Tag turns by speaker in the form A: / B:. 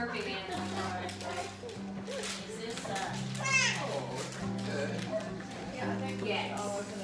A: working in
B: Is this, uh... Oh, okay.
C: Yeah. Yes.